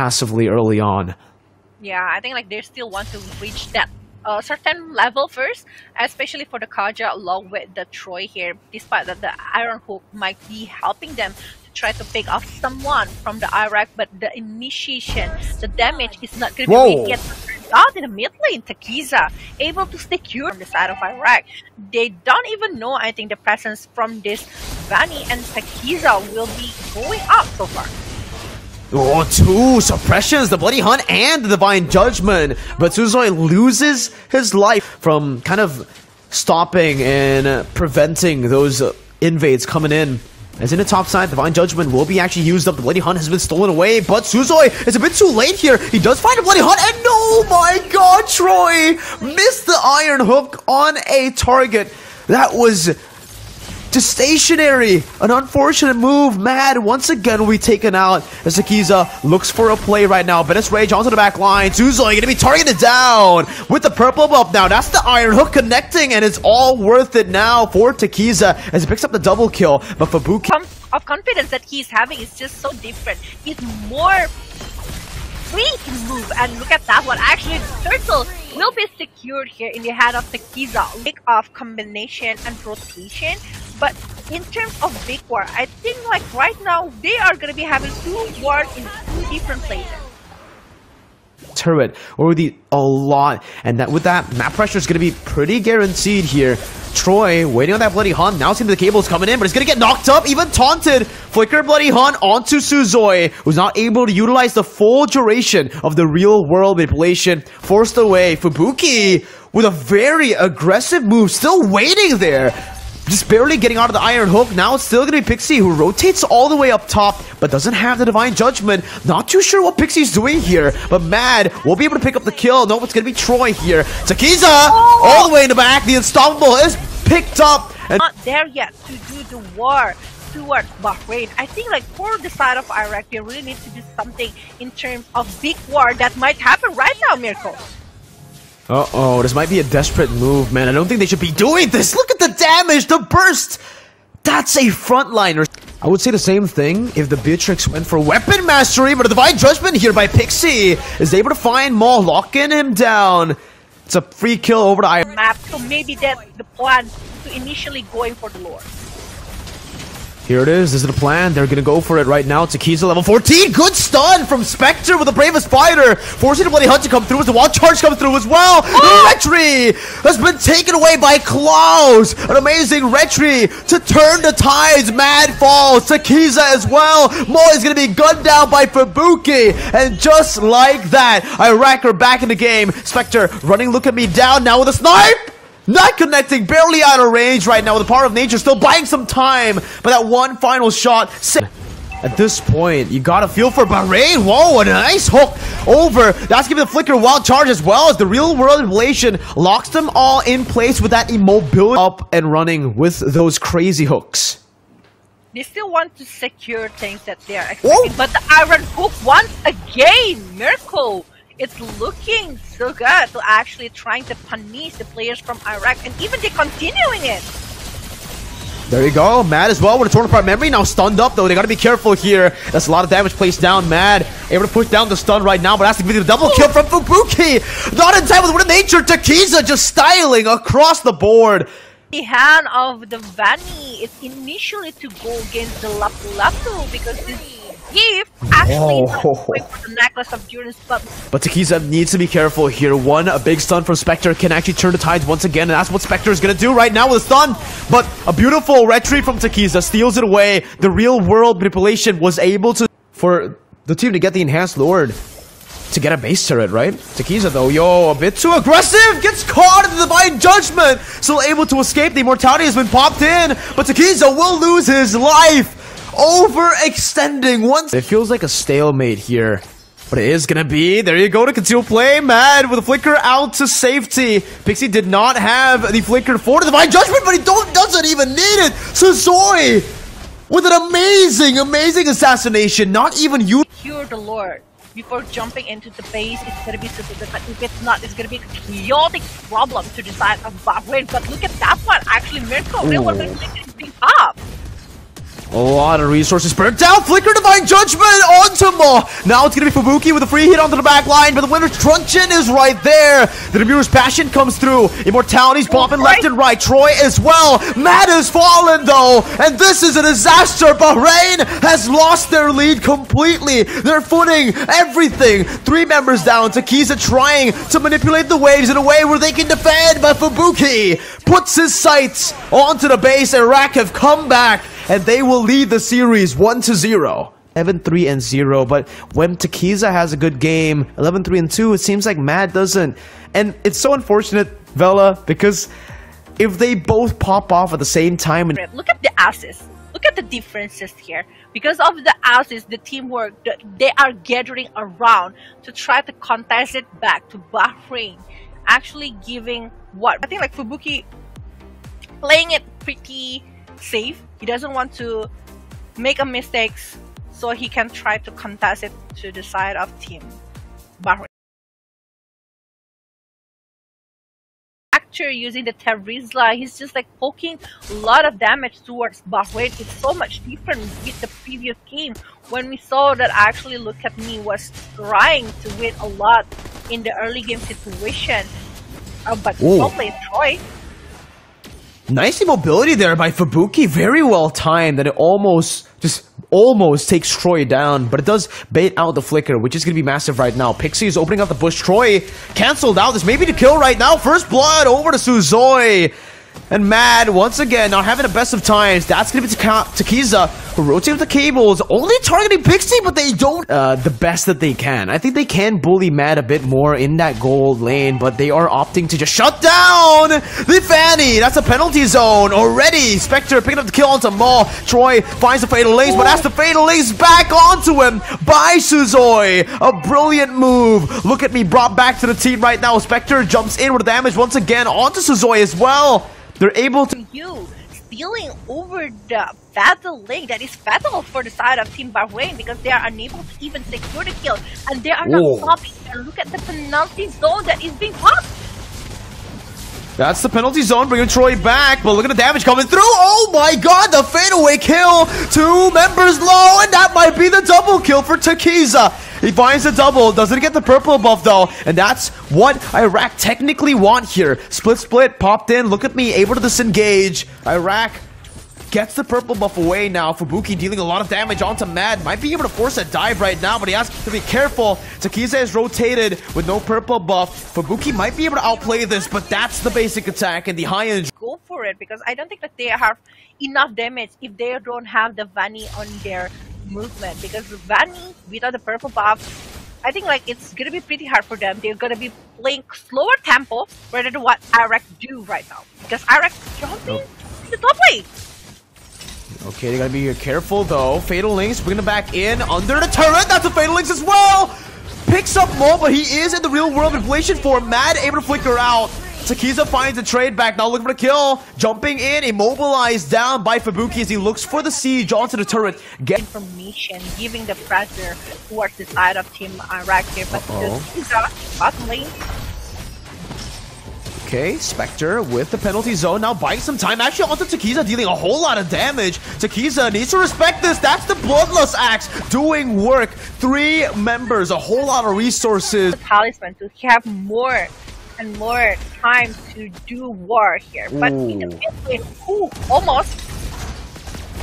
passively early on. Yeah, I think like they still want to reach that uh, certain level first, especially for the Kaja along with the Troy here, despite that the Iron Hook might be helping them to try to pick off someone from the Iraq, but the initiation, the damage is not going to be really out in the mid lane. Takiza able to secure from the side of Iraq. They don't even know, I think, the presence from this Fanny and Takiza will be going up so far. Oh, two suppressions, the Bloody Hunt and the Divine Judgment. But Suzoi loses his life from kind of stopping and preventing those invades coming in. As in the top side, the Divine Judgment will be actually used up. The Bloody Hunt has been stolen away, but Suzoi is a bit too late here. He does find a Bloody Hunt, and oh my god, Troy missed the Iron Hook on a target. That was just stationary. An unfortunate move. Mad once again will be taken out as Takiza looks for a play right now. Bennett's Rage onto the back line. Suzoi gonna be targeted down with the purple buff now. That's the Iron Hook connecting, and it's all worth it now for Takiza as he picks up the double kill. But Fubuki. of confidence that he's having is just so different. He's more free to move, and look at that one. Actually, Turtle will be secured here in the hand of Takiza. Big of combination and rotation, but in terms of big war, I think like right now they are gonna be having two wars in two different places. turret the a lot. And that with that map pressure is to be pretty guaranteed here. Troy waiting on that bloody hunt. Now seeing the cables coming in but it's going to get knocked up even taunted. Flicker bloody hunt onto Suzoi who's not able to utilize the full duration of the real world manipulation. Forced away Fubuki with a very aggressive move still waiting there just barely getting out of the Iron Hook. Now it's still going to be Pixie who rotates all the way up top, but doesn't have the Divine Judgment. Not too sure what Pixie's doing here, but Mad will be able to pick up the kill. No, it's going to be Troy here. Takiza oh! all the way in the back. The Unstoppable is picked up. And Not there yet to do the war towards Bahrain. I think like for the side of Iraq, they really need to do something in terms of big war that might happen right now, Mirko. uh-oh, this might be a desperate move, man. I don't think they should be doing this. Look damage, the burst. That's a frontliner. I would say the same thing if the Beatrix went for weapon mastery, but a divine judgment here by Pixie is able to find Maul, locking him down. It's a free kill over the Iron. Map, so maybe that's the plan to initially going for the lore. Here it is. This is the plan. They're gonna go for it right now. Takiza level 14. Good stun from Spectre with the bravest fighter. Forcing the bloody hunt to come through as the wall charge comes through as well. Oh! Retri has been taken away by Klaus. An amazing Retri to turn the tides. Mad falls. Takiza as well. Mo is gonna be gunned down by Fubuki. And just like that, Iraq are back in the game. Spectre running, look at me down now with a snipe. Not connecting, barely out of range right now with the power of nature, still buying some time. But that one final shot. At this point, you gotta feel for Bahrain. Whoa, a nice hook over. That's giving the Flicker wild charge as well as the real world revelation locks them all in place with that immobility up and running with those crazy hooks. They still want to secure things that they are Whoa. expecting, but the Iron Hook once again, Mirko, it's looking so good to actually trying to punish the players from Iraq, and even they're continuing it. There you go. Mad as well with a torn apart memory. Now stunned up though. They gotta be careful here. That's a lot of damage placed down. Mad able to push down the stun right now, but that's gonna be the double kill from Fubuki. Not in time with Wind of Nature. Takiza just styling across the board. The hand of the Fanny is initially to go against the Lapu Lapu because this gift actually Oh. for the necklace of but But Takiza needs to be careful here. One, a big stun from Spectre can actually turn the tides once again, and that's what Spectre is gonna do right now with a stun. But a beautiful retreat from Takiza steals it away. The real world manipulation was able to for the team to get the enhanced lord to get a base turret, right? Takiza though, yo, a bit too aggressive, gets caught in the divine judgment, still able to escape. The immortality has been popped in, but Takiza will lose his life. Overextending once. It feels like a stalemate here. But it is gonna be. There you go to conceal play. Mad with a flicker out to safety. Pixie did not have the flicker for the divine judgment, but he don't doesn't even need it. So Suzoi with an amazing, amazing assassination. Not even you. cure the Lord before jumping into the base. It's gonna be super good, but if it's not, it's gonna be a chaotic problem to decide about Bahrain. But look at that one, actually, Mirko, real world Ooh. manipulation is up. A lot of resources burnt down. Flicker Divine Judgment onto Maw. Now it's going to be Fubuki with a free hit onto the back line, but the winner's Truncheon is right there. The Namuru's Passion comes through. Immortality's popping left and right. Troy as well. Matt has fallen though, and this is a disaster. Bahrain has lost their lead completely. They're footing everything. Three members down. Takiza trying to manipulate the waves in a way where they can defend, but Fubuki puts his sights onto the base. Iraq have come back and they will lead the series 1 to 0. 11 3 and 0, but when Takiza has a good game, 11 3 and 2, it seems like Mad doesn't. And it's so unfortunate, Vela, because if they both pop off at the same time and Look at the asses Look at the differences here. Because of the asses the teamwork that they are gathering around to try to contest it back to Bahrain, actually giving what I think like Fubuki playing it pretty safe. He doesn't want to make a mistakes so he can try to contest it to the side of team Bahrain. Actor using the Terizla, he's just like poking a lot of damage towards Bahrain. It's so much different with the previous game when we saw that actually Look at Me was trying to win a lot in the early game situation. Uh, but Ooh. so plays Troy. Nice mobility there by Fubuki. Very well timed that it almost just almost takes Troy down, but it does bait out the flicker, which is gonna be massive right now. Pixie is opening up the bush. Troy cancelled out. This may be the kill right now. First blood over to Suzoi. And Mad, once again, not having the best of times. That's going to be Takiza, who rotates the cables, only targeting Pixie, but they don't uh, the best that they can. I think they can bully Mad a bit more in that gold lane, but they are opting to just shut down the Fanny. That's a penalty zone already. Spectre picking up the kill onto Maul. Troy finds the Fatal Links, but that's the Fatal Links back onto him by Suzoi. A brilliant move. Look at me brought back to the team right now. Spectre jumps in with damage once again onto Suzoi as well. They're able to you stealing over the fatal link that is fatal for the side of Team Bahrain because they are unable to even secure the kill and they are not stopping. And look at the penalty zone that is being popped. That's the penalty zone, bringing Troy back. But look at the damage coming through. Oh my god, the fadeaway kill. Two members low, and that might be the double kill for Takiza. He finds the double, doesn't get the purple buff though, and that's what Iraq technically want here. Split split, popped in, look at me, able to disengage. Iraq gets the purple buff away now. Fubuki dealing a lot of damage onto Mad. Might be able to force a dive right now, but he has to be careful. Takiza is rotated with no purple buff. Fubuki might be able to outplay this, but that's the basic attack and the high end. Go for it because I don't think that they have enough damage if they don't have the Fanny on their movement because the Fanny without the purple buff I think like it's gonna be pretty hard for them. They're gonna be playing slower tempo rather than what Iraq do right now. Because Iraq jumping to the top lane. Okay, they gotta be careful though. Fatal Links bringing him back in under the turret. That's a Fatal Links as well. Picks up Mo, but he is in the real world inflation form. Mad able to flicker out. Takiza finds a trade back, now looking for the kill. Jumping in, immobilized down by Fubuki as he looks for the siege onto the turret. Get Information giving the pressure towards the side of Team uh, Iraq here, but Uh-oh. the Kiza bottom lane Okay, Spectre with the penalty zone now buying some time. Actually, onto Takiza dealing a whole lot of damage. Takiza needs to respect this. That's the Bloodlust Axe doing work. Three members, a whole lot of resources. The talisman to have more and more time to do war here. But Ooh. ooh, almost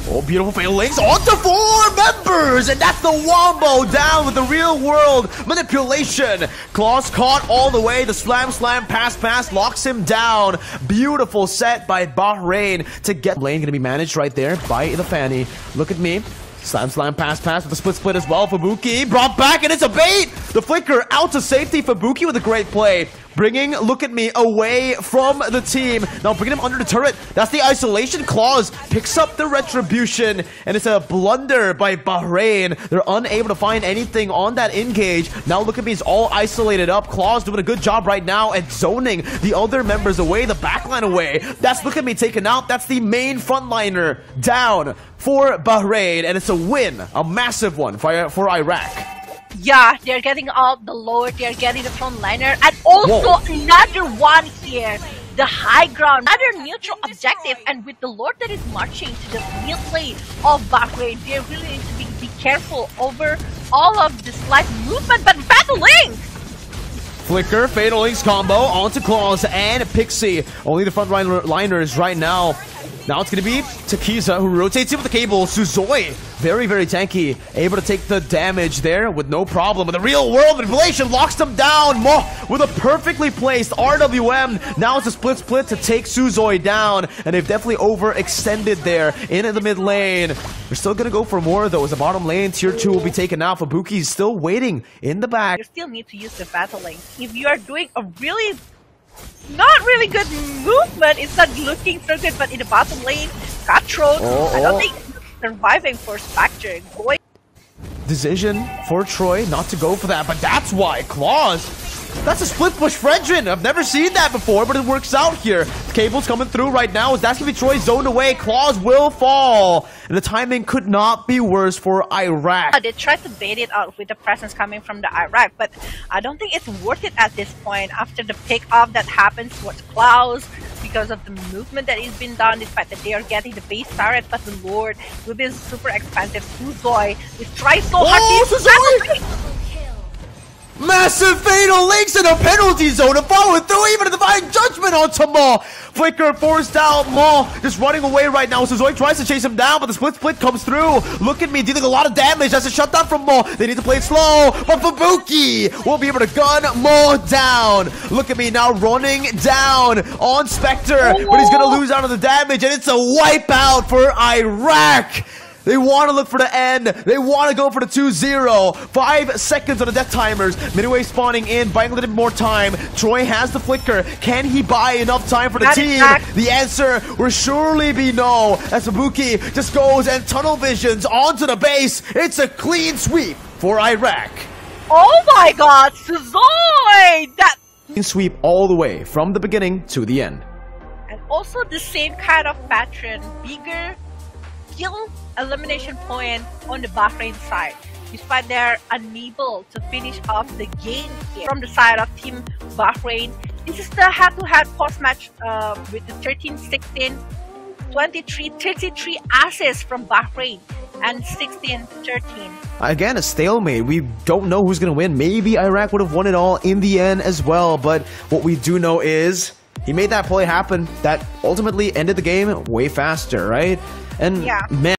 Oh, beautiful fatal links onto four members, and that's the wombo down with the real world manipulation. Claws caught all the way. The slam, slam, pass, pass locks him down. Beautiful set by Bahrain to get lane gonna be managed right there by the Fanny. Look at me. Slam, slam, pass, pass with a split, split as well. Fubuki brought back, and it's a bait. The flicker out to safety. Fubuki with a great play. Bringing, look at me, away from the team. Now bringing him under the turret. That's the isolation clause. Picks up the retribution. And it's a blunder by Bahrain. They're unable to find anything on that engage. Now look at me, he's all isolated up. Claws doing a good job right now at zoning the other members away, the backline away. That's, look at me, taken out. That's the main frontliner down for Bahrain. And it's a win, a massive one for, for Iraq. Yeah, they're getting out the lower, they're getting the front liner, and also Whoa. another one here. the high ground, another neutral objective, and with the Lord that is marching to the mid lane of Bahrain, they really need to be, be careful over all of the slight movement, but Fatal Link! Flicker, Fatal Links combo onto Claws and Pixie. Only the front liners right now. Now it's going to be Takiza who rotates in with the cable. Suzoi, very, very tanky. Able to take the damage there with no problem. In the real world, manipulation locks them down. With a perfectly placed RWM. Now it's a split split to take Suzoi down. And they've definitely overextended there in the mid lane. They're still going to go for more though as the bottom lane. Tier 2 will be taken out. Fubuki's still waiting in the back. You still need to use the battle lane. If you are doing a really not really good movement. It's not looking so good, but in the bottom lane, Cutthroat, oh, I don't oh. think surviving for Spectre. Boy. Decision for Troy not to go for that, but that's why Claws that's a split push Fredrin. I've never seen that before, but it works out here. Cable's coming through right now. As that's going to be Troy zoned away. Claws will fall. And the timing could not be worse for Iraq. They tried to bait it out with the presence coming from the Iraq, but I don't think it's worth it at this point after the pick off that happens towards Klaus because of the movement that is being done, despite that they are getting the base turret, but the Lord with this super expensive Suzoi is trying so hard oh, Massive fatal links in a penalty zone to follow through even a divine judgment on Tamal. Flicker forced out Maul just running away right now. Suzoi tries to chase him down, but the split split comes through. Look at me dealing a lot of damage. That's a shutdown from Maul. They need to play it slow, but Fubuki will be able to gun Maul down. Look at me now running down on Spectre, but he's gonna lose out on the damage, and it's a wipeout for Iraq. They want to look for the end. They want to go for the 2-0. Five seconds on the death timers. Midway spawning in, buying a little bit more time. Troy has the flicker. Can he buy enough time for the team? The answer will surely be no. As Fubuki just goes and tunnel visions onto the base. It's a clean sweep for Iraq. Oh my god, Suzoi! That clean sweep all the way from the beginning to the end. And also the same kind of pattern, bigger kill elimination point on the Bahrain side, despite they're unable to finish off the game from the side of Team Bahrain. This is the head-to-head post-match uh, with the 13-16, 23-33 assists from Bahrain and 16-13. Again, a stalemate. We don't know who's going to win. Maybe Iraq would have won it all in the end as well, but what we do know is he made that play happen that ultimately ended the game way faster, right? And yeah. man,